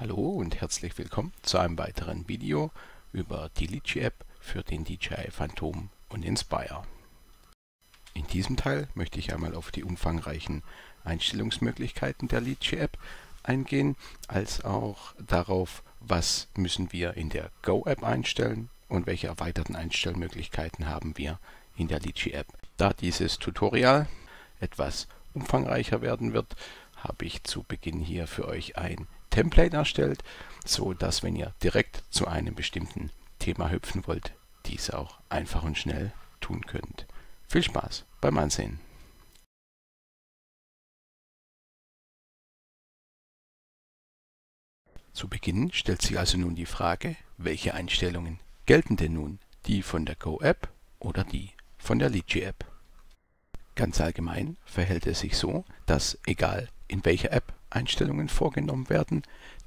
Hallo und herzlich willkommen zu einem weiteren Video über die Litchi App für den DJI Phantom und Inspire. In diesem Teil möchte ich einmal auf die umfangreichen Einstellungsmöglichkeiten der Litchi App eingehen, als auch darauf, was müssen wir in der Go App einstellen und welche erweiterten Einstellmöglichkeiten haben wir in der Litchi App. Da dieses Tutorial etwas umfangreicher werden wird, habe ich zu Beginn hier für euch ein Template erstellt, so dass wenn ihr direkt zu einem bestimmten Thema hüpfen wollt, dies auch einfach und schnell tun könnt. Viel Spaß beim Ansehen. Zu Beginn stellt sich also nun die Frage, welche Einstellungen gelten denn nun, die von der Go-App oder die von der Litchi App? Ganz allgemein verhält es sich so, dass egal in welcher App Einstellungen vorgenommen werden,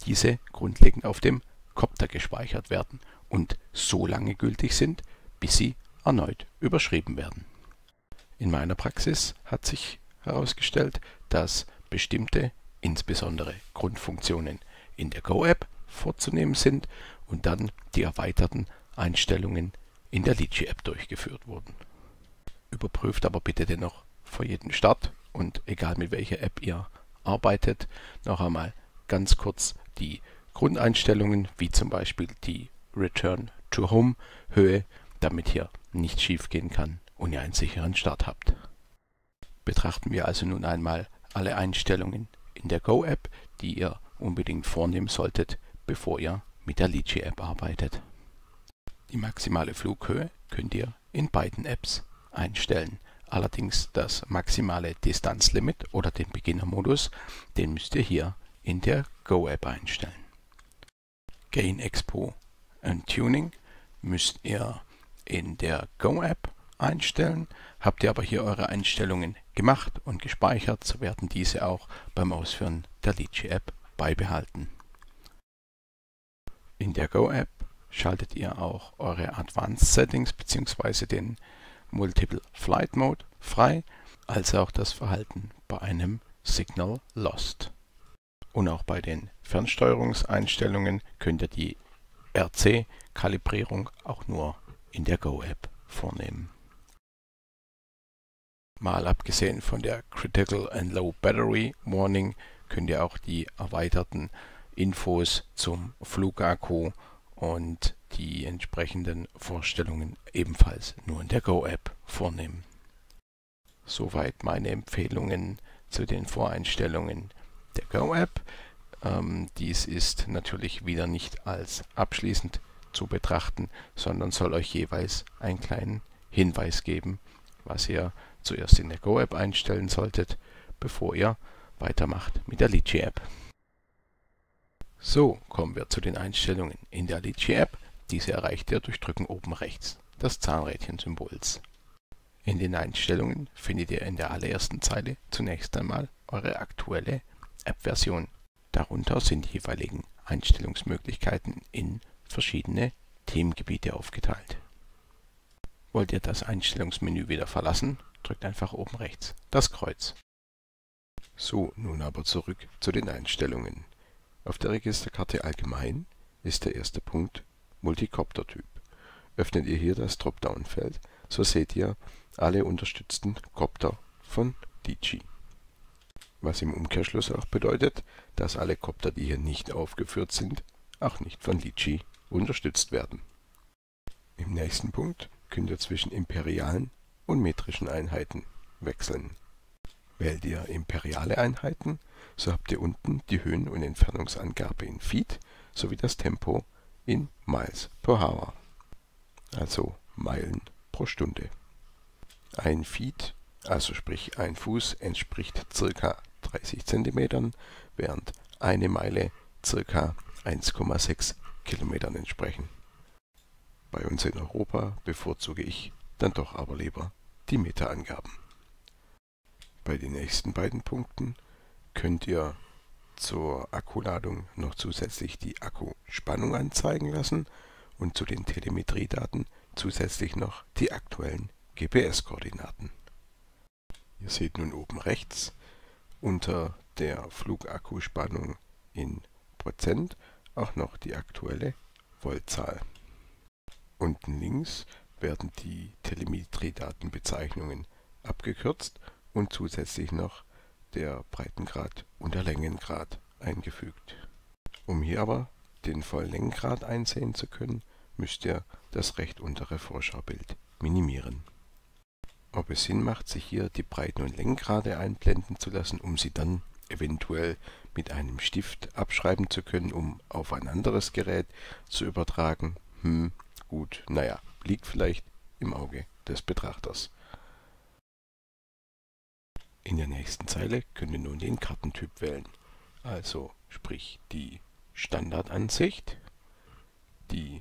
diese grundlegend auf dem Copter gespeichert werden und so lange gültig sind, bis sie erneut überschrieben werden. In meiner Praxis hat sich herausgestellt, dass bestimmte, insbesondere Grundfunktionen in der Go-App vorzunehmen sind und dann die erweiterten Einstellungen in der Litchi-App durchgeführt wurden. Überprüft aber bitte dennoch vor jedem Start und egal mit welcher App ihr arbeitet, noch einmal ganz kurz die Grundeinstellungen, wie zum Beispiel die Return to Home Höhe, damit hier nichts schief gehen kann und ihr einen sicheren Start habt. Betrachten wir also nun einmal alle Einstellungen in der Go App, die ihr unbedingt vornehmen solltet, bevor ihr mit der Litchi App arbeitet. Die maximale Flughöhe könnt ihr in beiden Apps einstellen. Allerdings das maximale Distanzlimit oder den Beginnermodus, den müsst ihr hier in der Go-App einstellen. Gain Expo und Tuning müsst ihr in der Go-App einstellen. Habt ihr aber hier eure Einstellungen gemacht und gespeichert, so werden diese auch beim Ausführen der Litchi-App beibehalten. In der Go-App schaltet ihr auch eure Advanced Settings bzw. den Multiple Flight Mode frei, als auch das Verhalten bei einem Signal Lost. Und auch bei den Fernsteuerungseinstellungen könnt ihr die RC-Kalibrierung auch nur in der Go-App vornehmen. Mal abgesehen von der Critical and Low Battery Warning könnt ihr auch die erweiterten Infos zum Flugakku und die entsprechenden Vorstellungen ebenfalls nur in der Go-App vornehmen. Soweit meine Empfehlungen zu den Voreinstellungen der Go-App. Ähm, dies ist natürlich wieder nicht als abschließend zu betrachten, sondern soll euch jeweils einen kleinen Hinweis geben, was ihr zuerst in der Go-App einstellen solltet, bevor ihr weitermacht mit der Litchi-App. So, kommen wir zu den Einstellungen in der Litchi-App. Diese erreicht ihr durch Drücken oben rechts des Zahnrädchen-Symbols. In den Einstellungen findet ihr in der allerersten Zeile zunächst einmal eure aktuelle App-Version. Darunter sind die jeweiligen Einstellungsmöglichkeiten in verschiedene Themengebiete aufgeteilt. Wollt ihr das Einstellungsmenü wieder verlassen, drückt einfach oben rechts das Kreuz. So, nun aber zurück zu den Einstellungen. Auf der Registerkarte Allgemein ist der erste Punkt Multicopter-Typ. Öffnet ihr hier das Dropdown-Feld, so seht ihr alle unterstützten Copter von Digi. Was im Umkehrschluss auch bedeutet, dass alle Copter, die hier nicht aufgeführt sind, auch nicht von Litchi unterstützt werden. Im nächsten Punkt könnt ihr zwischen imperialen und metrischen Einheiten wechseln. Wählt ihr imperiale Einheiten, so habt ihr unten die Höhen- und Entfernungsangabe in Feet sowie das Tempo in Miles per Hour, also Meilen pro Stunde. Ein Feet, also sprich ein Fuß, entspricht ca. 30 cm, während eine Meile ca. 1,6 Kilometern entsprechen. Bei uns in Europa bevorzuge ich dann doch aber lieber die Meterangaben. Bei den nächsten beiden Punkten könnt ihr zur Akkuladung noch zusätzlich die Akkuspannung anzeigen lassen und zu den Telemetriedaten zusätzlich noch die aktuellen GPS-Koordinaten. Ihr seht nun oben rechts unter der Flugakkuspannung in Prozent auch noch die aktuelle Voltzahl. Unten links werden die Telemetriedatenbezeichnungen abgekürzt und zusätzlich noch der Breitengrad und der Längengrad eingefügt. Um hier aber den vollen Längengrad einsehen zu können, müsst ihr das recht untere Vorschaubild minimieren. Ob es Sinn macht, sich hier die Breiten- und Längengrade einblenden zu lassen, um sie dann eventuell mit einem Stift abschreiben zu können, um auf ein anderes Gerät zu übertragen? Hm, gut, naja, liegt vielleicht im Auge des Betrachters. In der nächsten Zeile könnt ihr nun den Kartentyp wählen. Also sprich die Standardansicht, die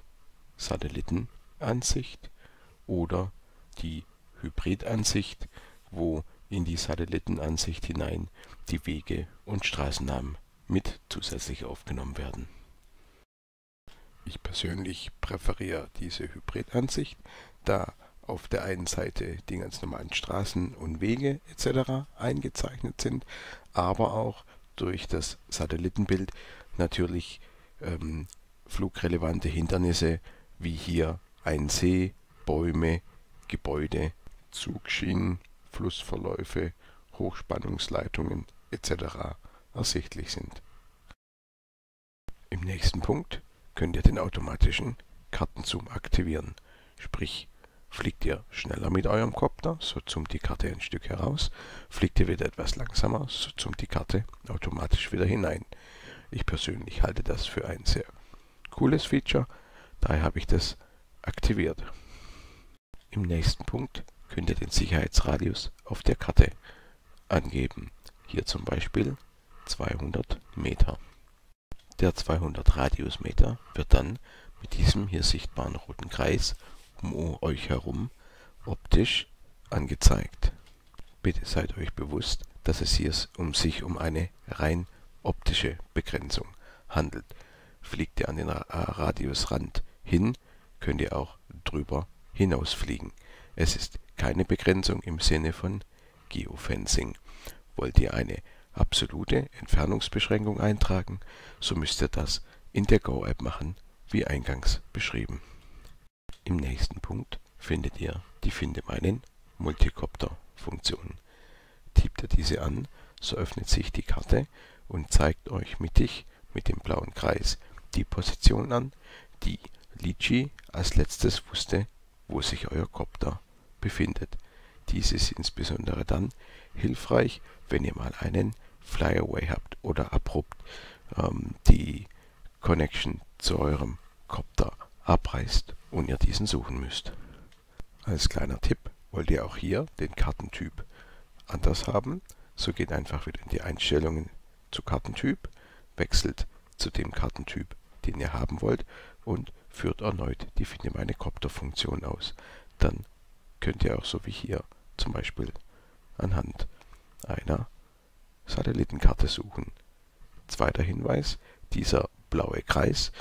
Satellitenansicht oder die Hybridansicht, wo in die Satellitenansicht hinein die Wege und Straßennamen mit zusätzlich aufgenommen werden. Ich persönlich präferiere diese Hybridansicht, da auf der einen Seite die ganz normalen Straßen und Wege etc. eingezeichnet sind, aber auch durch das Satellitenbild natürlich ähm, flugrelevante Hindernisse wie hier ein See, Bäume, Gebäude, Zugschienen, Flussverläufe, Hochspannungsleitungen etc. ersichtlich sind. Im nächsten Punkt könnt ihr den automatischen Kartenzoom aktivieren, sprich Fliegt ihr schneller mit eurem Kopter, so zoomt die Karte ein Stück heraus. Fliegt ihr wieder etwas langsamer, so zoomt die Karte automatisch wieder hinein. Ich persönlich halte das für ein sehr cooles Feature, daher habe ich das aktiviert. Im nächsten Punkt könnt ihr den Sicherheitsradius auf der Karte angeben. Hier zum Beispiel 200 Meter. Der 200 Radiusmeter wird dann mit diesem hier sichtbaren roten Kreis um euch herum optisch angezeigt. Bitte seid euch bewusst, dass es hier um sich um eine rein optische Begrenzung handelt. Fliegt ihr an den Radiusrand hin, könnt ihr auch drüber hinausfliegen. Es ist keine Begrenzung im Sinne von Geofencing. Wollt ihr eine absolute Entfernungsbeschränkung eintragen, so müsst ihr das in der Go-App machen, wie eingangs beschrieben. Im nächsten Punkt findet ihr die Finde meinen Multicopter-Funktion. Tippt ihr diese an, so öffnet sich die Karte und zeigt euch mittig mit dem blauen Kreis die Position an, die Litchi als letztes wusste, wo sich euer Kopter befindet. Dies ist insbesondere dann hilfreich, wenn ihr mal einen Flyaway habt oder abrupt ähm, die Connection zu eurem Kopter abreißt und ihr diesen suchen müsst. Als kleiner Tipp wollt ihr auch hier den Kartentyp anders haben, so geht einfach wieder in die Einstellungen zu Kartentyp, wechselt zu dem Kartentyp, den ihr haben wollt und führt erneut die Finde meine Copter Funktion aus. Dann könnt ihr auch so wie hier zum Beispiel anhand einer Satellitenkarte suchen. Zweiter Hinweis, dieser blaue Kreis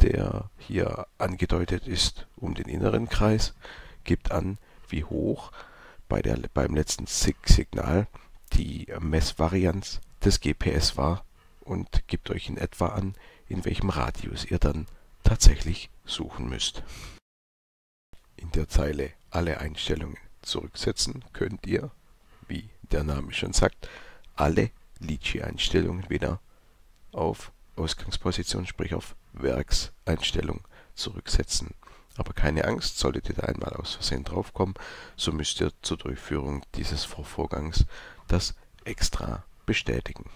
der hier angedeutet ist um den inneren Kreis, gibt an, wie hoch bei der, beim letzten Signal die Messvarianz des GPS war und gibt euch in etwa an, in welchem Radius ihr dann tatsächlich suchen müsst. In der Zeile Alle Einstellungen zurücksetzen könnt ihr, wie der Name schon sagt, alle Litchi-Einstellungen wieder auf Ausgangsposition, sprich auf Werkseinstellung zurücksetzen. Aber keine Angst, solltet ihr da einmal aus Versehen draufkommen, so müsst ihr zur Durchführung dieses Vorvorgangs das extra bestätigen.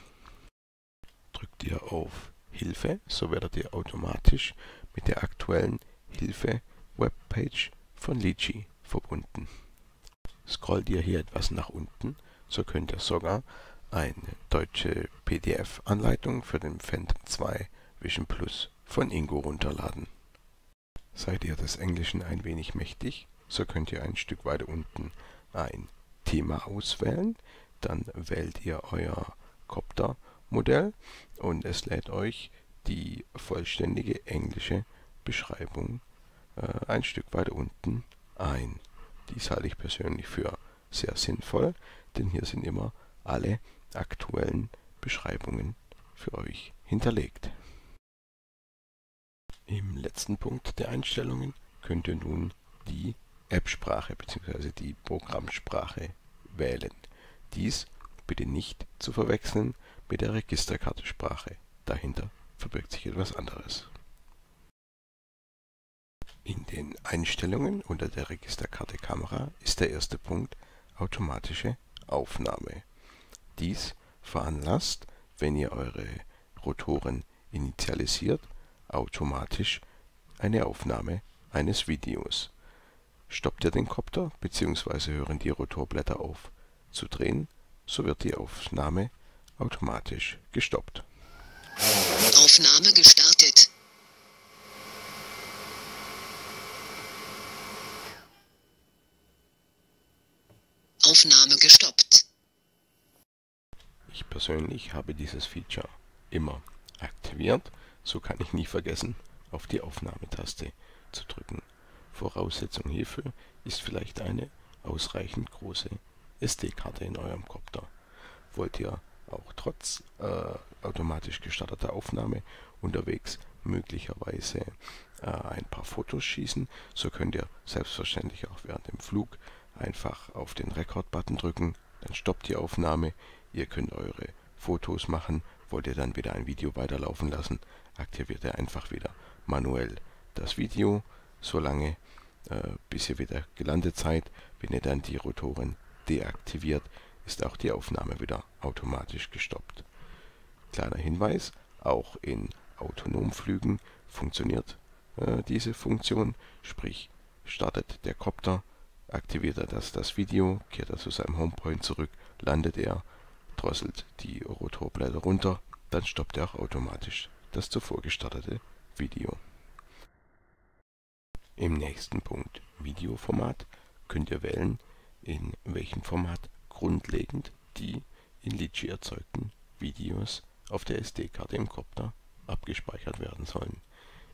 Drückt ihr auf Hilfe, so werdet ihr automatisch mit der aktuellen Hilfe-Webpage von Litchi verbunden. Scrollt ihr hier etwas nach unten, so könnt ihr sogar eine deutsche PDF-Anleitung für den Phantom 2 Vision Plus von Ingo runterladen. Seid ihr des Englischen ein wenig mächtig, so könnt ihr ein Stück weiter unten ein Thema auswählen, dann wählt ihr euer Copter-Modell und es lädt euch die vollständige englische Beschreibung äh, ein Stück weiter unten ein. Dies halte ich persönlich für sehr sinnvoll, denn hier sind immer alle aktuellen Beschreibungen für euch hinterlegt. Letzten Punkt der Einstellungen könnt ihr nun die App-Sprache bzw. die Programmsprache wählen. Dies bitte nicht zu verwechseln mit der Registerkartesprache. Dahinter verbirgt sich etwas anderes. In den Einstellungen unter der Registerkarte Kamera ist der erste Punkt automatische Aufnahme. Dies veranlasst, wenn ihr eure Rotoren initialisiert, automatisch eine Aufnahme eines Videos. Stoppt ihr den Kopter bzw. hören die Rotorblätter auf zu drehen, so wird die Aufnahme automatisch gestoppt. Aufnahme gestartet. Aufnahme gestoppt. Ich persönlich habe dieses Feature immer aktiviert, so kann ich nie vergessen, auf die Aufnahmetaste zu drücken. Voraussetzung hierfür ist vielleicht eine ausreichend große SD-Karte in eurem Kopter. Wollt ihr auch trotz äh, automatisch gestarteter Aufnahme unterwegs möglicherweise äh, ein paar Fotos schießen, so könnt ihr selbstverständlich auch während dem Flug einfach auf den Record-Button drücken, dann stoppt die Aufnahme, ihr könnt eure Fotos machen, wollt ihr dann wieder ein Video weiterlaufen lassen, aktiviert ihr einfach wieder manuell das Video, solange äh, bis ihr wieder gelandet seid. Wenn ihr dann die Rotoren deaktiviert, ist auch die Aufnahme wieder automatisch gestoppt. Kleiner Hinweis, auch in Autonomflügen funktioniert äh, diese Funktion, sprich startet der Copter, aktiviert er das, das Video, kehrt er zu seinem Homepoint zurück, landet er, drosselt die Rotorblätter runter, dann stoppt er auch automatisch das zuvor gestartete Video. Im nächsten Punkt Videoformat könnt ihr wählen, in welchem Format grundlegend die in Litchi erzeugten Videos auf der SD-Karte im Copter abgespeichert werden sollen.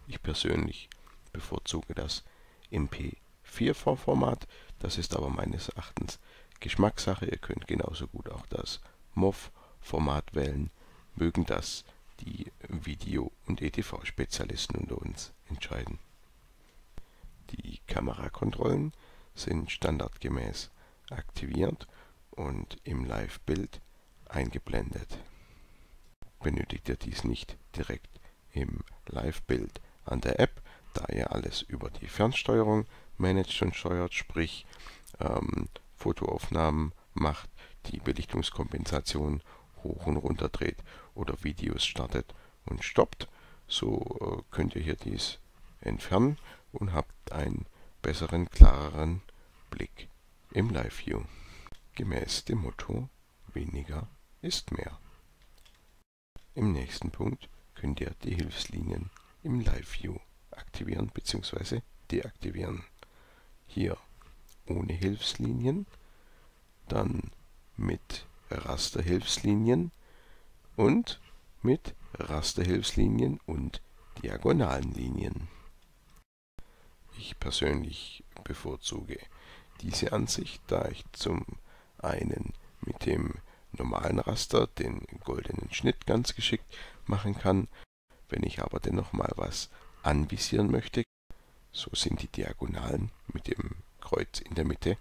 Ich persönlich bevorzuge das MP4-Format, das ist aber meines Erachtens Geschmackssache. Ihr könnt genauso gut auch das MOV-Format wählen, mögen das die Video- und ETV-Spezialisten unter uns entscheiden. Die Kamerakontrollen sind standardgemäß aktiviert und im Live-Bild eingeblendet. Benötigt ihr dies nicht direkt im Live-Bild an der App, da ihr alles über die Fernsteuerung managt und steuert, sprich ähm, Fotoaufnahmen macht, die Belichtungskompensation hoch und runter dreht oder Videos startet und stoppt, so äh, könnt ihr hier dies entfernen und habt einen besseren, klareren Blick im Live-View. Gemäß dem Motto weniger ist mehr. Im nächsten Punkt könnt ihr die Hilfslinien im Live-View aktivieren bzw. deaktivieren. Hier ohne Hilfslinien, dann mit Rasterhilfslinien und mit Rasterhilfslinien und diagonalen Linien. Ich persönlich bevorzuge diese Ansicht, da ich zum einen mit dem normalen Raster den goldenen Schnitt ganz geschickt machen kann. Wenn ich aber dennoch mal was anvisieren möchte, so sind die Diagonalen mit dem Kreuz in der Mitte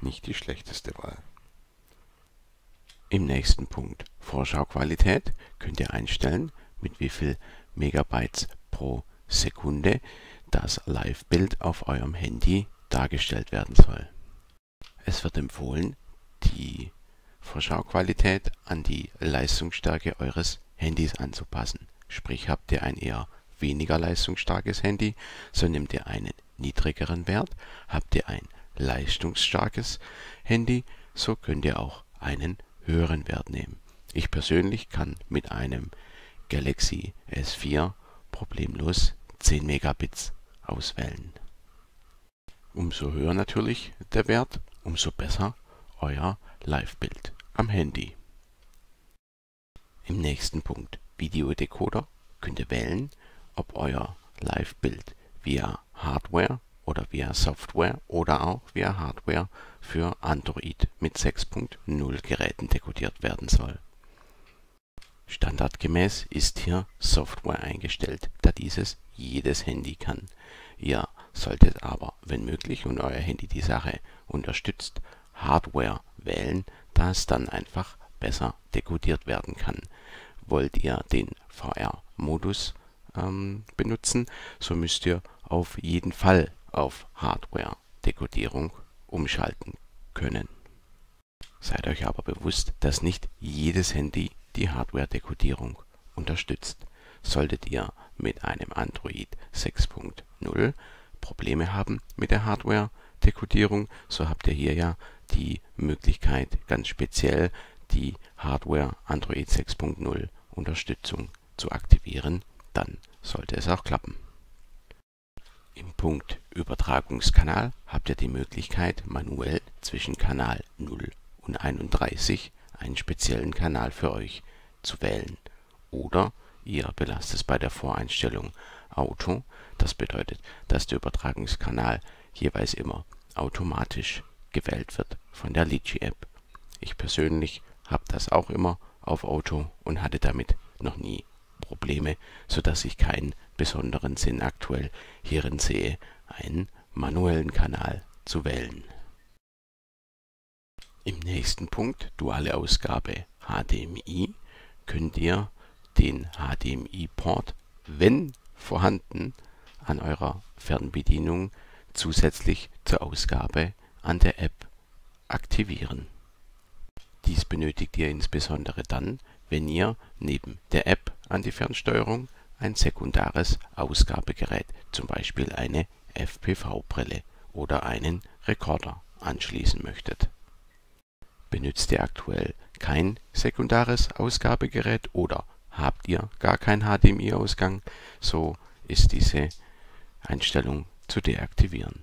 nicht die schlechteste Wahl. Im nächsten Punkt Vorschauqualität könnt ihr einstellen, mit wie viel Megabytes pro Sekunde das Live-Bild auf eurem Handy dargestellt werden soll. Es wird empfohlen, die Vorschauqualität an die Leistungsstärke eures Handys anzupassen. Sprich, habt ihr ein eher weniger leistungsstarkes Handy, so nehmt ihr einen niedrigeren Wert. Habt ihr ein leistungsstarkes Handy, so könnt ihr auch einen höheren Wert nehmen. Ich persönlich kann mit einem Galaxy S4 problemlos 10 Megabits auswählen. Umso höher natürlich der Wert, umso besser euer Live-Bild am Handy. Im nächsten Punkt Videodecoder könnt ihr wählen, ob euer Live-Bild via Hardware oder via Software oder auch via Hardware für Android mit 6.0 Geräten dekodiert werden soll. Standardgemäß ist hier Software eingestellt, da dieses jedes Handy kann. Ihr solltet aber, wenn möglich und euer Handy die Sache unterstützt, Hardware wählen, da es dann einfach besser dekodiert werden kann. Wollt ihr den VR-Modus ähm, benutzen, so müsst ihr auf jeden Fall auf Hardware-Dekodierung umschalten können. Seid euch aber bewusst, dass nicht jedes Handy die Hardware-Dekodierung unterstützt. Solltet ihr mit einem Android 6.0 Probleme haben mit der Hardware-Dekodierung, so habt ihr hier ja die Möglichkeit, ganz speziell die Hardware Android 6.0 Unterstützung zu aktivieren, dann sollte es auch klappen. Im Punkt Übertragungskanal habt ihr die Möglichkeit, manuell zwischen Kanal 0 und 31 einen speziellen Kanal für euch zu wählen. Oder ihr belasst es bei der Voreinstellung Auto. Das bedeutet, dass der Übertragungskanal jeweils immer automatisch gewählt wird von der Litchi-App. Ich persönlich habe das auch immer auf Auto und hatte damit noch nie Probleme, sodass ich keinen besonderen Sinn aktuell hierin sehe, einen manuellen Kanal zu wählen. Im nächsten Punkt, duale Ausgabe HDMI, könnt ihr den HDMI-Port, wenn vorhanden, an eurer Fernbedienung zusätzlich zur Ausgabe an der App aktivieren. Dies benötigt ihr insbesondere dann, wenn ihr neben der App an die Fernsteuerung ein sekundares Ausgabegerät, zum Beispiel eine FPV-Brille oder einen Rekorder anschließen möchtet. Benutzt ihr aktuell kein sekundares Ausgabegerät oder habt ihr gar keinen HDMI-Ausgang, so ist diese Einstellung zu deaktivieren.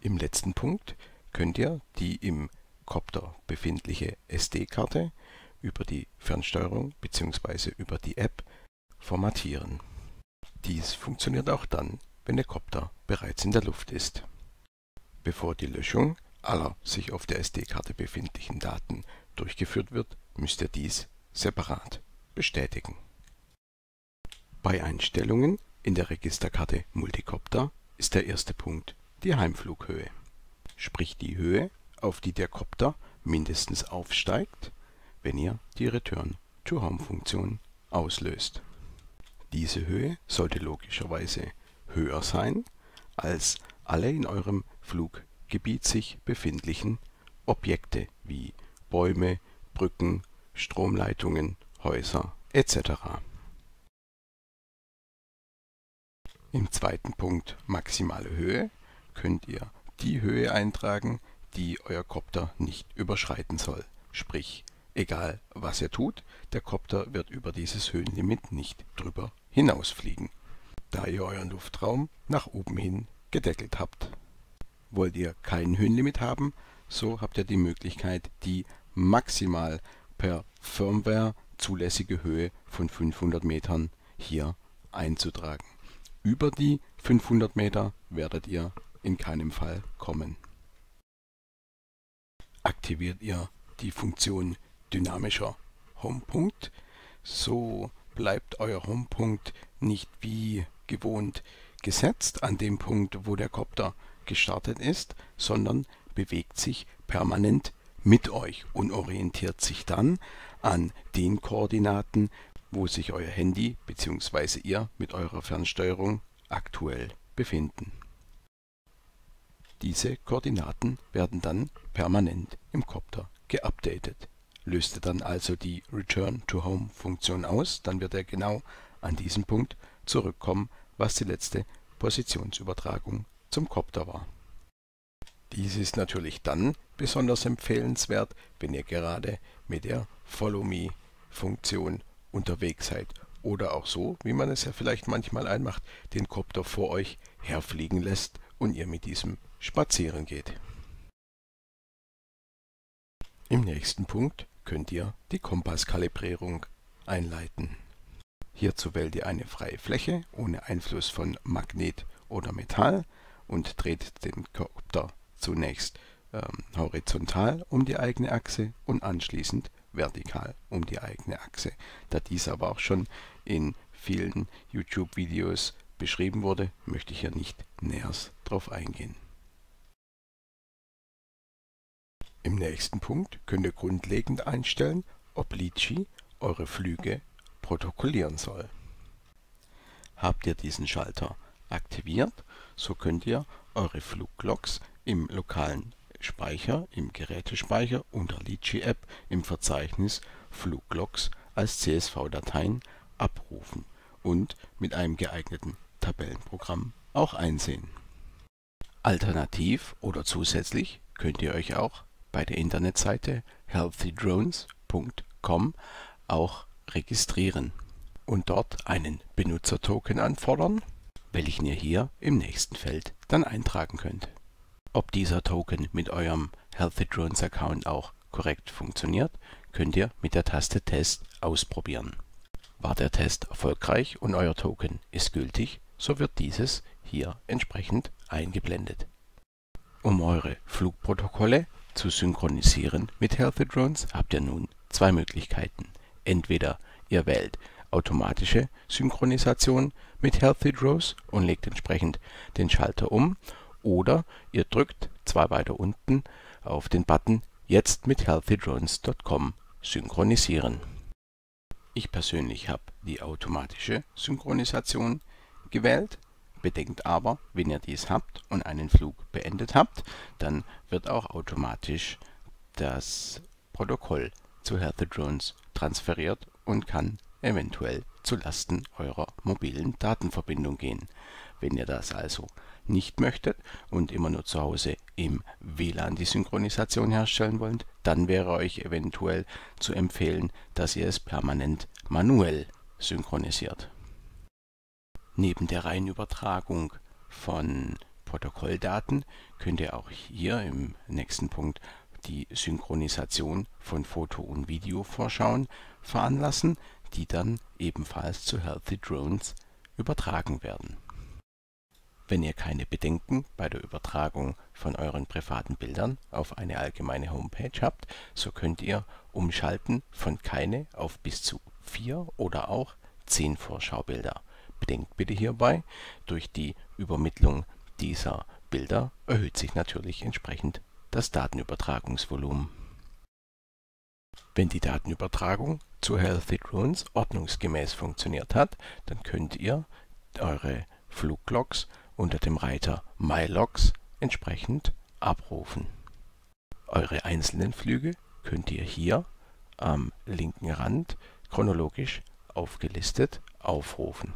Im letzten Punkt könnt ihr die im Copter befindliche SD-Karte über die Fernsteuerung bzw. über die App formatieren. Dies funktioniert auch dann, wenn der Copter bereits in der Luft ist. Bevor die Löschung aller sich auf der SD-Karte befindlichen Daten durchgeführt wird, müsst ihr dies separat bestätigen. Bei Einstellungen in der Registerkarte Multicopter ist der erste Punkt die Heimflughöhe, sprich die Höhe, auf die der Copter mindestens aufsteigt, wenn ihr die Return-to-Home-Funktion auslöst. Diese Höhe sollte logischerweise höher sein als alle in eurem Fluggebiet sich befindlichen Objekte wie Bäume, Brücken, Stromleitungen, Häuser etc. Im zweiten Punkt Maximale Höhe könnt ihr die Höhe eintragen, die euer Kopter nicht überschreiten soll. Sprich, egal was ihr tut, der Kopter wird über dieses Höhenlimit nicht drüber hinausfliegen, da ihr euren Luftraum nach oben hin gedeckelt habt. Wollt ihr kein Höhenlimit haben, so habt ihr die Möglichkeit, die maximal per Firmware zulässige Höhe von 500 Metern hier einzutragen. Über die 500 Meter werdet ihr in keinem Fall kommen. Aktiviert ihr die Funktion dynamischer Homepunkt, so bleibt euer Homepunkt nicht wie gewohnt gesetzt an dem Punkt, wo der Kopter gestartet ist, sondern bewegt sich permanent mit euch und orientiert sich dann an den Koordinaten, wo sich euer Handy bzw. ihr mit eurer Fernsteuerung aktuell befinden. Diese Koordinaten werden dann permanent im Copter geupdatet. Löst ihr dann also die Return-to-Home-Funktion aus, dann wird er genau an diesem Punkt zurückkommen, was die letzte Positionsübertragung zum Copter war. Dies ist natürlich dann besonders empfehlenswert, wenn ihr gerade mit der Follow-Me-Funktion unterwegs seid oder auch so, wie man es ja vielleicht manchmal einmacht, den Copter vor euch herfliegen lässt und ihr mit diesem spazieren geht. Im nächsten Punkt könnt ihr die Kompasskalibrierung einleiten. Hierzu wählt ihr eine freie Fläche ohne Einfluss von Magnet oder Metall und dreht den Kopter zunächst ähm, horizontal um die eigene Achse und anschließend vertikal um die eigene Achse. Da dies aber auch schon in vielen YouTube-Videos beschrieben wurde, möchte ich hier nicht näher drauf eingehen. Im nächsten Punkt könnt ihr grundlegend einstellen, ob Litchi eure Flüge protokollieren soll. Habt ihr diesen Schalter aktiviert, so könnt ihr eure Fluglogs im lokalen Speicher, im Gerätespeicher unter Litchi App im Verzeichnis Fluglogs als CSV-Dateien abrufen und mit einem geeigneten Tabellenprogramm auch einsehen. Alternativ oder zusätzlich könnt ihr euch auch bei der Internetseite healthydrones.com auch registrieren und dort einen Benutzertoken anfordern, welchen ihr hier im nächsten Feld dann eintragen könnt. Ob dieser Token mit eurem Healthy Drones Account auch korrekt funktioniert, könnt ihr mit der Taste Test ausprobieren. War der Test erfolgreich und euer Token ist gültig, so wird dieses hier entsprechend eingeblendet. Um eure Flugprotokolle zu synchronisieren mit Healthy Drones habt ihr nun zwei Möglichkeiten. Entweder ihr wählt automatische Synchronisation mit Healthy Drones und legt entsprechend den Schalter um oder ihr drückt zwei weiter unten auf den Button Jetzt mit healthydrones.com synchronisieren. Ich persönlich habe die automatische Synchronisation gewählt. Bedenkt aber, wenn ihr dies habt und einen Flug beendet habt, dann wird auch automatisch das Protokoll zu Healthy Drones transferiert und kann eventuell zu Lasten eurer mobilen Datenverbindung gehen. Wenn ihr das also nicht möchtet und immer nur zu Hause im WLAN die Synchronisation herstellen wollt, dann wäre euch eventuell zu empfehlen, dass ihr es permanent manuell synchronisiert. Neben der reinen Übertragung von Protokolldaten könnt ihr auch hier im nächsten Punkt die Synchronisation von Foto- und Videovorschauen veranlassen, die dann ebenfalls zu Healthy Drones übertragen werden wenn ihr keine Bedenken bei der Übertragung von euren privaten Bildern auf eine allgemeine Homepage habt, so könnt ihr umschalten von keine auf bis zu vier oder auch zehn Vorschaubilder. Bedenkt bitte hierbei, durch die Übermittlung dieser Bilder erhöht sich natürlich entsprechend das Datenübertragungsvolumen. Wenn die Datenübertragung zu Healthy Drones ordnungsgemäß funktioniert hat, dann könnt ihr eure Fluglogs unter dem Reiter My Logs entsprechend abrufen. Eure einzelnen Flüge könnt ihr hier am linken Rand chronologisch aufgelistet aufrufen.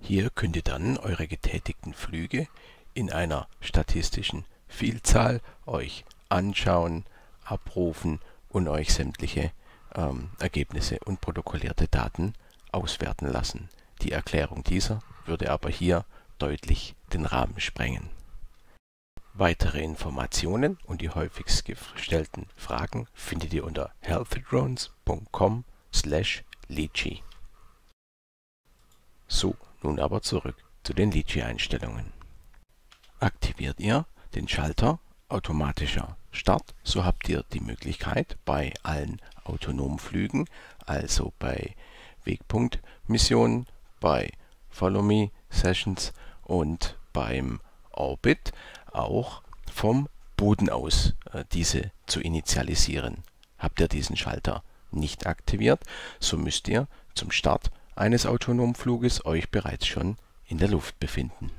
Hier könnt ihr dann eure getätigten Flüge in einer statistischen Vielzahl euch anschauen, abrufen und euch sämtliche ähm, Ergebnisse und protokollierte Daten auswerten lassen. Die Erklärung dieser würde aber hier deutlich den Rahmen sprengen. Weitere Informationen und die häufigst gestellten Fragen findet ihr unter healthydrones.com slash. So, nun aber zurück zu den Litchi-Einstellungen. Aktiviert ihr den Schalter automatischer Start, so habt ihr die Möglichkeit bei allen autonomen Flügen, also bei Wegpunktmissionen, bei Follow Me Sessions und beim Orbit auch vom Boden aus äh, diese zu initialisieren. Habt ihr diesen Schalter nicht aktiviert, so müsst ihr zum Start eines autonomen Fluges euch bereits schon in der Luft befinden.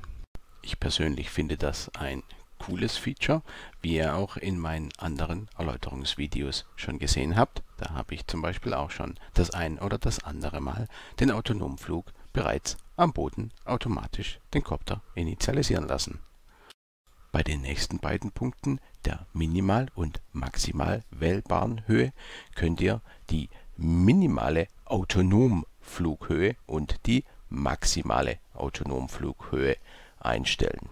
Ich persönlich finde das ein cooles Feature, wie ihr auch in meinen anderen Erläuterungsvideos schon gesehen habt. Da habe ich zum Beispiel auch schon das ein oder das andere Mal den autonomen Flug bereits am Boden automatisch den Kopter initialisieren lassen. Bei den nächsten beiden Punkten der Minimal- und maximal wählbaren Höhe könnt ihr die minimale Autonomflughöhe und die maximale Autonomflughöhe einstellen.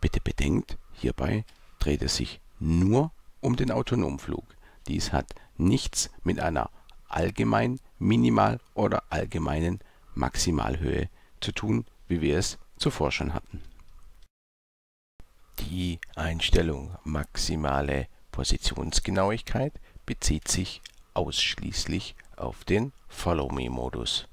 Bitte bedenkt, hierbei dreht es sich nur um den Autonomflug. Dies hat nichts mit einer allgemein minimal oder allgemeinen Maximalhöhe zu tun, wie wir es zuvor schon hatten. Die Einstellung maximale Positionsgenauigkeit bezieht sich ausschließlich auf den Follow-Me-Modus.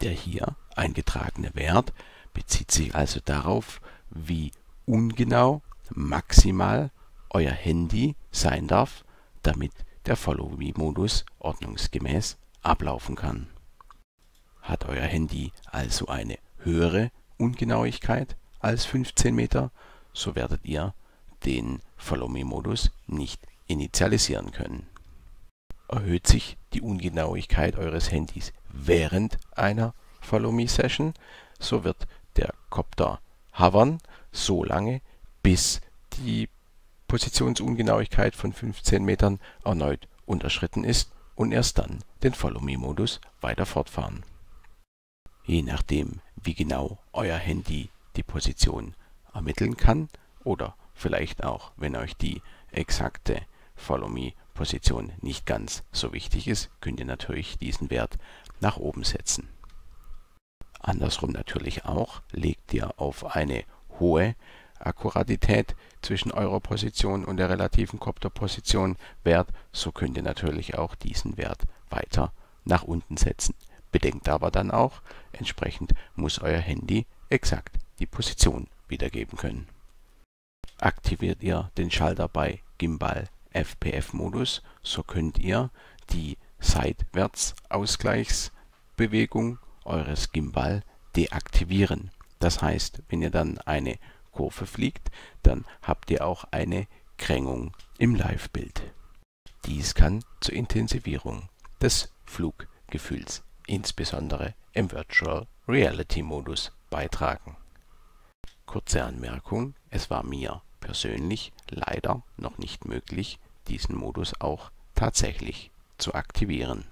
Der hier eingetragene Wert bezieht sich also darauf, wie ungenau maximal euer Handy sein darf, damit der Follow-Me-Modus ordnungsgemäß ablaufen kann. Hat euer Handy also eine höhere Ungenauigkeit als 15 Meter, so werdet ihr den Follow-Me-Modus nicht initialisieren können. Erhöht sich die Ungenauigkeit eures Handys während einer Follow-Me-Session, so wird der Copter hovern so lange, bis die Positionsungenauigkeit von 15 Metern erneut unterschritten ist und erst dann den Follow-Me-Modus weiter fortfahren. Je nachdem, wie genau euer Handy die Position ermitteln kann oder vielleicht auch, wenn euch die exakte Follow-Me-Position nicht ganz so wichtig ist, könnt ihr natürlich diesen Wert nach oben setzen. Andersrum natürlich auch, legt ihr auf eine hohe Akkuratität zwischen eurer Position und der relativen Kopterposition Wert, so könnt ihr natürlich auch diesen Wert weiter nach unten setzen. Bedenkt aber dann auch, entsprechend muss euer Handy exakt die Position wiedergeben können. Aktiviert ihr den Schalter bei Gimbal FPF-Modus, so könnt ihr die Seitwärtsausgleichsbewegung eures Gimbal deaktivieren. Das heißt, wenn ihr dann eine Kurve fliegt, dann habt ihr auch eine Krängung im Live-Bild. Dies kann zur Intensivierung des Fluggefühls, insbesondere im Virtual Reality Modus, beitragen. Kurze Anmerkung, es war mir persönlich leider noch nicht möglich, diesen Modus auch tatsächlich zu aktivieren.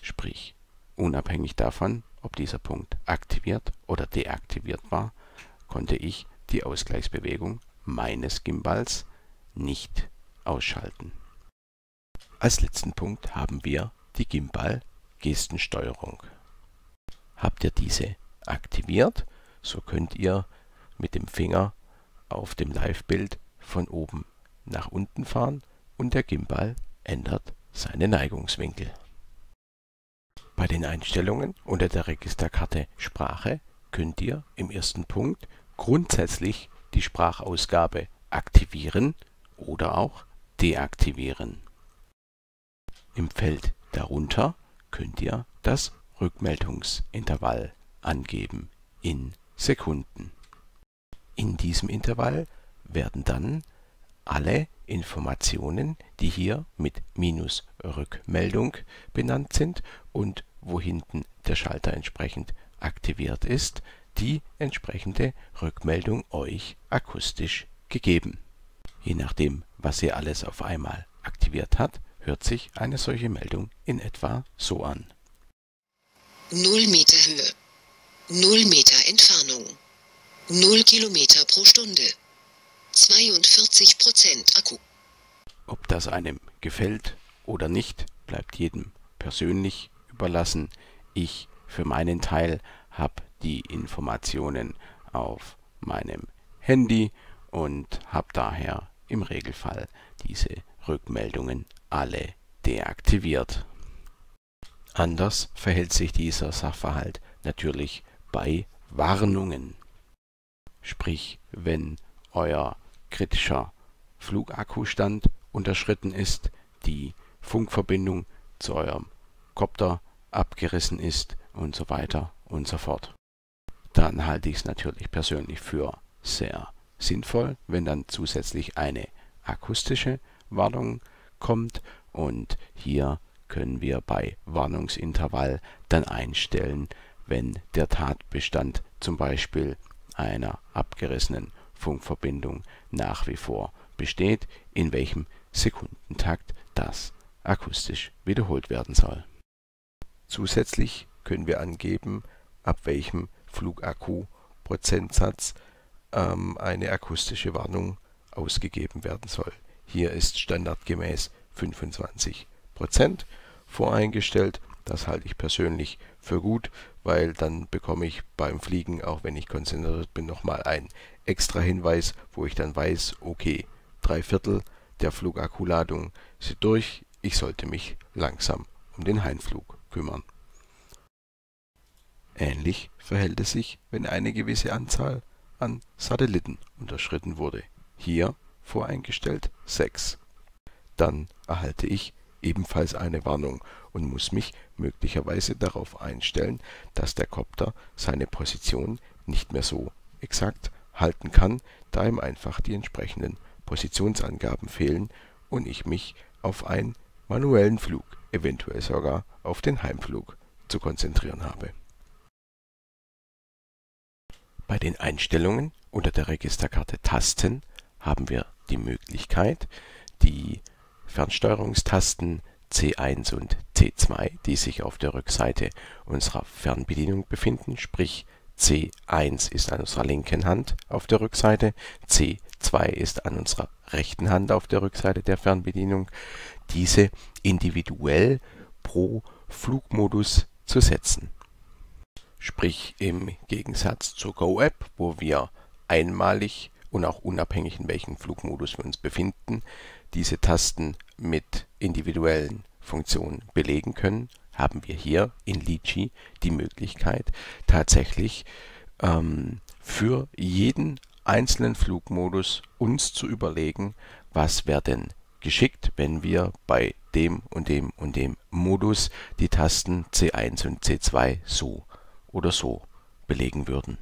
Sprich, unabhängig davon, ob dieser Punkt aktiviert oder deaktiviert war, konnte ich die Ausgleichsbewegung meines Gimbals nicht ausschalten. Als letzten Punkt haben wir die Gimbal-Gestensteuerung. Habt ihr diese aktiviert, so könnt ihr mit dem Finger auf dem Live-Bild von oben nach unten fahren und der Gimbal ändert seine Neigungswinkel. Bei den Einstellungen unter der Registerkarte Sprache könnt ihr im ersten Punkt grundsätzlich die Sprachausgabe aktivieren oder auch deaktivieren. Im Feld darunter könnt ihr das Rückmeldungsintervall angeben in Sekunden. In diesem Intervall werden dann alle Informationen, die hier mit Minus Rückmeldung benannt sind und wo hinten der Schalter entsprechend aktiviert ist, die entsprechende Rückmeldung euch akustisch gegeben. Je nachdem, was sie alles auf einmal aktiviert hat, hört sich eine solche Meldung in etwa so an. 0 Meter Höhe. 0 Meter Entfernung. 0 Kilometer pro Stunde. 42 Prozent Akku. Ob das einem gefällt oder nicht, bleibt jedem persönlich überlassen. Ich für meinen Teil habe die Informationen auf meinem Handy und habe daher im Regelfall diese Rückmeldungen alle deaktiviert. Anders verhält sich dieser Sachverhalt natürlich bei Warnungen. Sprich, wenn euer kritischer Flugakkustand unterschritten ist, die Funkverbindung zu eurem Kopter abgerissen ist und so weiter und so fort. Dann halte ich es natürlich persönlich für sehr sinnvoll, wenn dann zusätzlich eine akustische Warnung kommt und hier können wir bei Warnungsintervall dann einstellen, wenn der Tatbestand zum Beispiel einer abgerissenen Funkverbindung nach wie vor besteht, in welchem Sekundentakt das akustisch wiederholt werden soll. Zusätzlich können wir angeben, ab welchem Flugakku-Prozentsatz ähm, eine akustische Warnung ausgegeben werden soll. Hier ist standardgemäß 25% voreingestellt. Das halte ich persönlich für gut, weil dann bekomme ich beim Fliegen, auch wenn ich konzentriert bin, nochmal einen extra Hinweis, wo ich dann weiß, okay, drei Viertel der Flugakkuladung sind durch, ich sollte mich langsam um den Heimflug kümmern. Ähnlich verhält es sich, wenn eine gewisse Anzahl an Satelliten unterschritten wurde. Hier voreingestellt 6. Dann erhalte ich ebenfalls eine Warnung und muss mich möglicherweise darauf einstellen, dass der Kopter seine Position nicht mehr so exakt halten kann, da ihm einfach die entsprechenden Positionsangaben fehlen und ich mich auf einen manuellen Flug, eventuell sogar auf den Heimflug zu konzentrieren habe. Bei den Einstellungen unter der Registerkarte Tasten haben wir die Möglichkeit, die Fernsteuerungstasten C1 und C2, die sich auf der Rückseite unserer Fernbedienung befinden, sprich C1 ist an unserer linken Hand auf der Rückseite, C2 ist an unserer rechten Hand auf der Rückseite der Fernbedienung, diese individuell pro Flugmodus zu setzen. Sprich im Gegensatz zur Go-App, wo wir einmalig und auch unabhängig in welchem Flugmodus wir uns befinden, diese Tasten mit individuellen Funktionen belegen können, haben wir hier in Litchi die Möglichkeit, tatsächlich ähm, für jeden einzelnen Flugmodus uns zu überlegen, was wäre denn geschickt, wenn wir bei dem und dem und dem Modus die Tasten C1 und C2 so oder so belegen würden.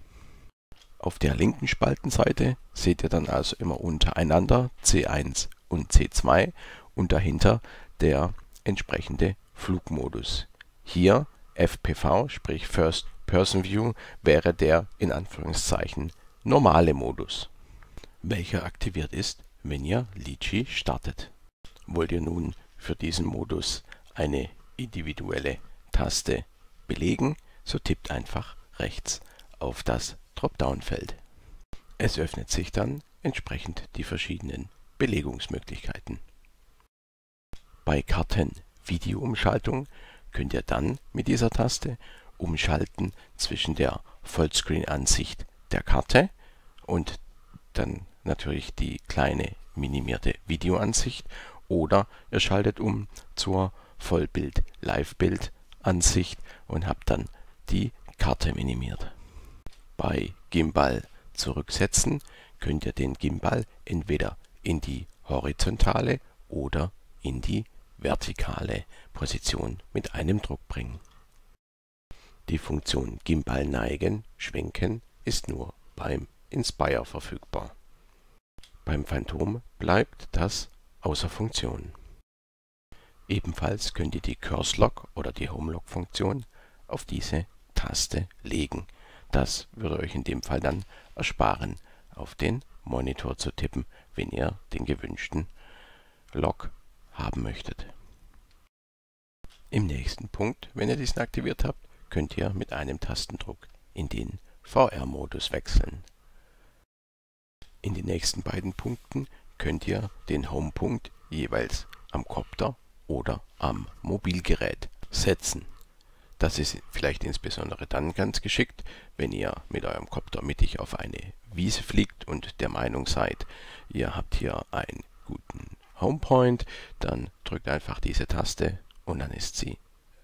Auf der linken Spaltenseite seht ihr dann also immer untereinander C1 und C2 und dahinter der entsprechende Flugmodus. Hier FPV, sprich First Person View, wäre der in Anführungszeichen normale Modus, welcher aktiviert ist, wenn ihr Litchi startet. Wollt ihr nun für diesen Modus eine individuelle Taste belegen, so tippt einfach rechts auf das Dropdown-Feld. Es öffnet sich dann entsprechend die verschiedenen Belegungsmöglichkeiten. Bei Karten-Videoumschaltung könnt ihr dann mit dieser Taste umschalten zwischen der Vollscreen-Ansicht der Karte und dann natürlich die kleine minimierte Videoansicht oder ihr schaltet um zur Vollbild-Live-Bild-Ansicht und habt dann die Karte minimiert. Bei Gimbal zurücksetzen könnt ihr den Gimbal entweder in die horizontale oder in die vertikale Position mit einem Druck bringen. Die Funktion Gimbal neigen, schwenken ist nur beim Inspire verfügbar. Beim Phantom bleibt das außer Funktion. Ebenfalls könnt ihr die Curse Lock oder die Home Lock Funktion auf diese Taste legen. Das würde euch in dem Fall dann ersparen, auf den Monitor zu tippen, wenn ihr den gewünschten Lock haben möchtet. Im nächsten Punkt, wenn ihr diesen aktiviert habt, könnt ihr mit einem Tastendruck in den VR-Modus wechseln. In den nächsten beiden Punkten könnt ihr den Home-Punkt jeweils am Kopter oder am Mobilgerät setzen. Das ist vielleicht insbesondere dann ganz geschickt, wenn ihr mit eurem Kopter mittig auf eine Wiese fliegt und der Meinung seid, ihr habt hier einen guten Homepoint, dann drückt einfach diese Taste und dann ist sie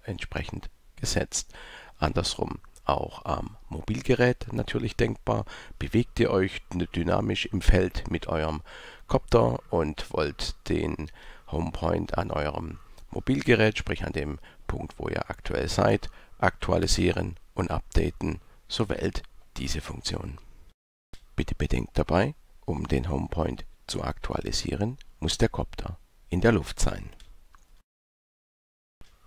entsprechend gesetzt. Andersrum auch am Mobilgerät natürlich denkbar. Bewegt ihr euch dynamisch im Feld mit eurem Kopter und wollt den Homepoint an eurem Mobilgerät, sprich an dem Punkt, wo ihr aktuell seid, aktualisieren und updaten, so wählt diese Funktion. Bitte bedenkt dabei, um den Homepoint zu aktualisieren, muss der Kopter in der Luft sein.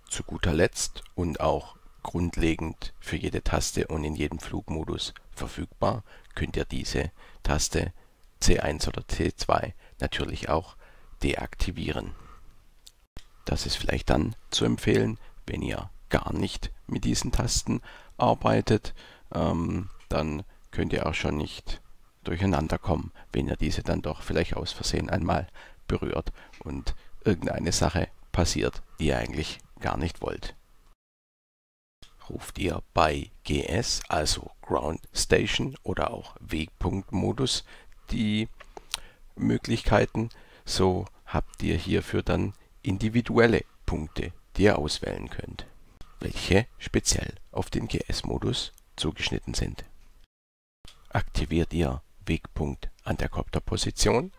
Zu guter Letzt und auch grundlegend für jede Taste und in jedem Flugmodus verfügbar, könnt ihr diese Taste C1 oder C2 natürlich auch deaktivieren. Das ist vielleicht dann zu empfehlen, wenn ihr gar nicht mit diesen Tasten arbeitet, ähm, dann könnt ihr auch schon nicht durcheinander kommen, wenn ihr diese dann doch vielleicht aus Versehen einmal berührt und irgendeine Sache passiert, die ihr eigentlich gar nicht wollt. Ruft ihr bei GS, also Ground Station oder auch Wegpunktmodus, die Möglichkeiten, so habt ihr hierfür dann individuelle Punkte, die ihr auswählen könnt, welche speziell auf den GS-Modus zugeschnitten sind. Aktiviert ihr Wegpunkt an der Kopterposition,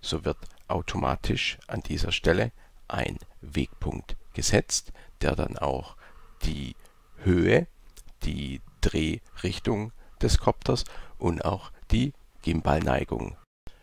so wird automatisch an dieser Stelle ein Wegpunkt gesetzt, der dann auch die Höhe, die Drehrichtung des Kopters und auch die Gimbalneigung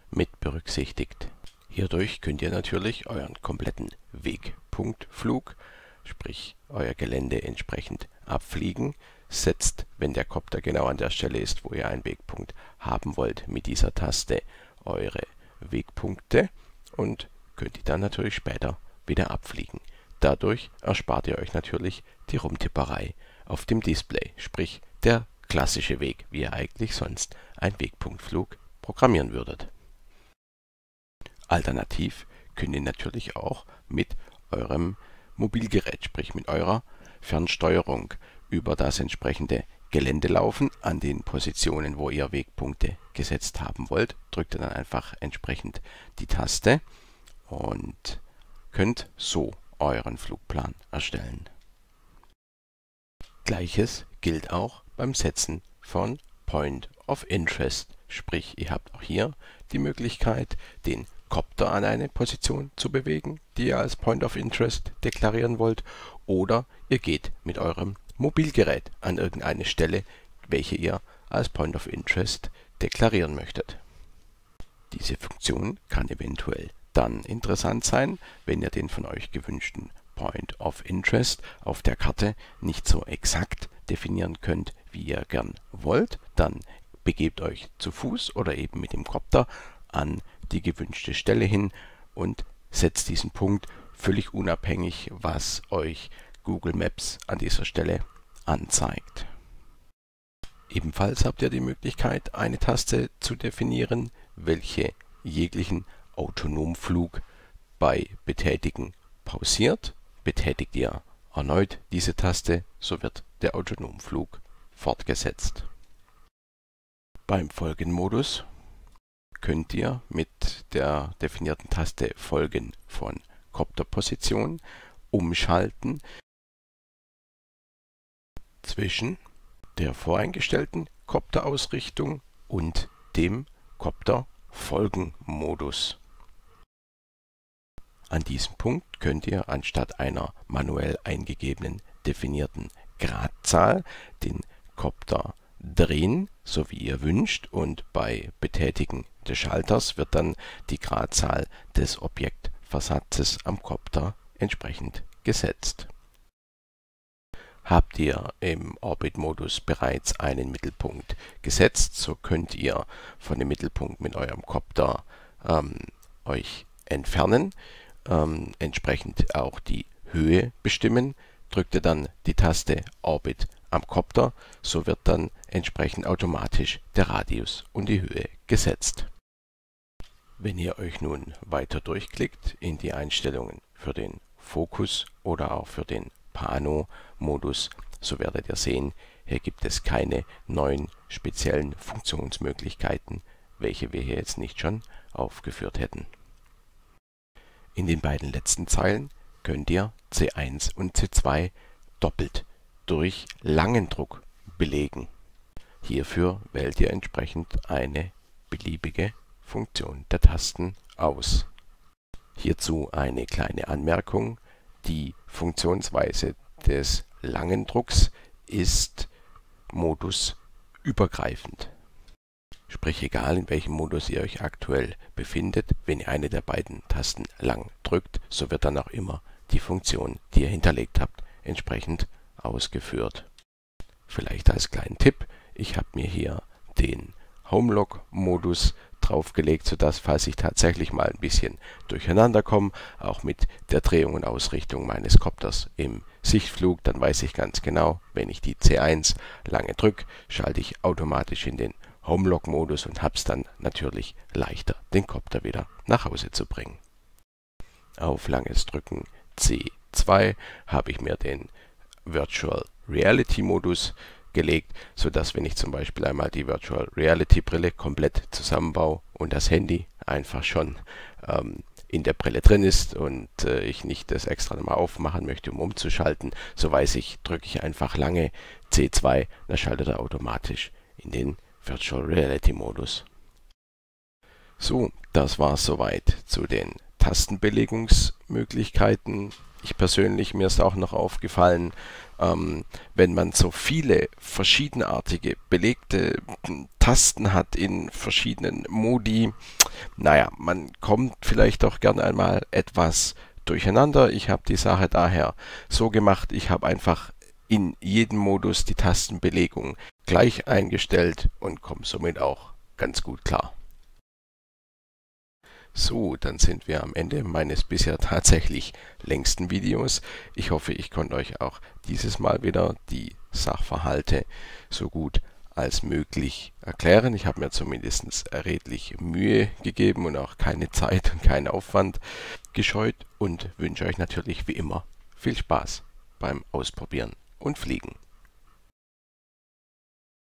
mit berücksichtigt. Hierdurch könnt ihr natürlich euren kompletten Wegpunktflug, sprich euer Gelände entsprechend abfliegen, setzt, wenn der Kopter genau an der Stelle ist, wo ihr einen Wegpunkt haben wollt, mit dieser Taste eure Wegpunkte und könnt die dann natürlich später wieder abfliegen. Dadurch erspart ihr euch natürlich die Rumtipperei auf dem Display, sprich der klassische Weg, wie ihr eigentlich sonst einen Wegpunktflug programmieren würdet. Alternativ könnt ihr natürlich auch mit eurem Mobilgerät, sprich mit eurer Fernsteuerung über das entsprechende Gelände laufen an den Positionen, wo ihr Wegpunkte gesetzt haben wollt. Drückt ihr dann einfach entsprechend die Taste und könnt so euren Flugplan erstellen. Gleiches gilt auch beim Setzen von Point of Interest, sprich ihr habt auch hier die Möglichkeit, den Kopter an eine Position zu bewegen, die ihr als Point of Interest deklarieren wollt, oder ihr geht mit eurem Mobilgerät an irgendeine Stelle, welche ihr als Point of Interest deklarieren möchtet. Diese Funktion kann eventuell dann interessant sein, wenn ihr den von euch gewünschten Point of Interest auf der Karte nicht so exakt definieren könnt, wie ihr gern wollt, dann begebt euch zu Fuß oder eben mit dem Kopter an die gewünschte Stelle hin und setzt diesen Punkt völlig unabhängig, was euch Google Maps an dieser Stelle anzeigt. Ebenfalls habt ihr die Möglichkeit, eine Taste zu definieren, welche jeglichen Autonomflug bei Betätigen pausiert. Betätigt ihr erneut diese Taste, so wird der Autonomflug fortgesetzt. Beim Folgenmodus könnt ihr mit der definierten Taste Folgen von Kopterposition umschalten zwischen der voreingestellten Kopterausrichtung und dem Kopterfolgenmodus. An diesem Punkt könnt ihr anstatt einer manuell eingegebenen definierten Gradzahl den Kopter drehen, so wie ihr wünscht, und bei Betätigen des Schalters wird dann die Gradzahl des Objektversatzes am Kopter entsprechend gesetzt. Habt ihr im Orbit-Modus bereits einen Mittelpunkt gesetzt, so könnt ihr von dem Mittelpunkt mit eurem Kopter ähm, euch entfernen ähm, entsprechend auch die Höhe bestimmen. Drückt ihr dann die Taste Orbit am Kopter, so wird dann entsprechend automatisch der Radius und die Höhe gesetzt. Wenn ihr euch nun weiter durchklickt in die Einstellungen für den Fokus oder auch für den Pano-Modus, so werdet ihr sehen, hier gibt es keine neuen speziellen Funktionsmöglichkeiten, welche wir hier jetzt nicht schon aufgeführt hätten. In den beiden letzten Zeilen könnt ihr C1 und C2 doppelt durch Langendruck belegen. Hierfür wählt ihr entsprechend eine beliebige Funktion der Tasten aus. Hierzu eine kleine Anmerkung. Die Funktionsweise des Langendrucks ist modusübergreifend Sprich egal in welchem Modus ihr euch aktuell befindet, wenn ihr eine der beiden Tasten lang drückt, so wird dann auch immer die Funktion, die ihr hinterlegt habt, entsprechend ausgeführt. Vielleicht als kleinen Tipp, ich habe mir hier den Homelock-Modus draufgelegt, sodass, falls ich tatsächlich mal ein bisschen durcheinander komme, auch mit der Drehung und Ausrichtung meines Kopters im Sichtflug, dann weiß ich ganz genau, wenn ich die C1 lange drücke, schalte ich automatisch in den Homelock-Modus und hab's dann natürlich leichter, den Kopter wieder nach Hause zu bringen. Auf langes Drücken C2 habe ich mir den Virtual Reality Modus gelegt, sodass wenn ich zum Beispiel einmal die Virtual Reality Brille komplett zusammenbaue und das Handy einfach schon ähm, in der Brille drin ist und äh, ich nicht das extra nochmal aufmachen möchte, um umzuschalten, so weiß ich, drücke ich einfach lange C2, dann schaltet er automatisch in den Virtual Reality Modus. So, das war soweit zu den Tastenbelegungsmöglichkeiten. Ich persönlich, mir ist auch noch aufgefallen, ähm, wenn man so viele verschiedenartige belegte Tasten hat in verschiedenen Modi, naja, man kommt vielleicht doch gern einmal etwas durcheinander. Ich habe die Sache daher so gemacht, ich habe einfach in jedem Modus die Tastenbelegung gleich eingestellt und komme somit auch ganz gut klar. So, dann sind wir am Ende meines bisher tatsächlich längsten Videos. Ich hoffe, ich konnte euch auch dieses Mal wieder die Sachverhalte so gut als möglich erklären. Ich habe mir zumindest redlich Mühe gegeben und auch keine Zeit und keinen Aufwand gescheut und wünsche euch natürlich wie immer viel Spaß beim Ausprobieren und Fliegen.